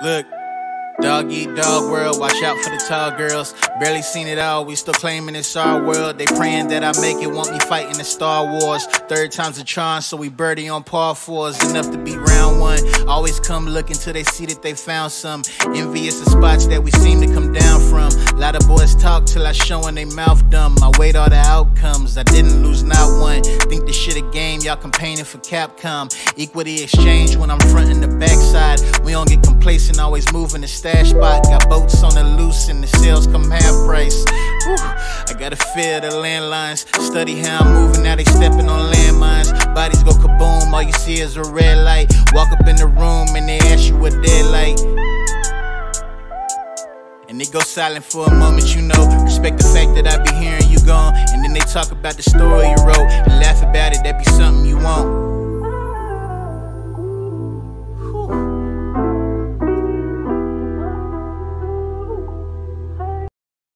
Look, dog eat dog world, watch out for the tall girls. Barely seen it all, we still claiming it's our world. They praying that I make it, want me fighting the Star Wars. Third time's a charm, so we birdie on par fours. Enough to beat round one. Always come looking till they see that they found some. Envious the spots that we seem to come down from. Lot of boys talk till I show when they mouth dumb. I wait all the outcomes, I didn't lose not one. Think this shit a game, y'all campaigning for Capcom. Equity exchange when I'm fronting the backside. We don't get complacent, always moving the stash spot. Got boats on the loose and the sales come half price. Whew, I gotta feel the landlines. Study how I'm moving, now they stepping on landmines. Bodies go kaboom, all you see is a red light. Walk up in the room and they ask you what they like. And they go silent for a moment, you know. Respect the fact that I be hearing you gone. And then they talk about the story you wrote and laugh about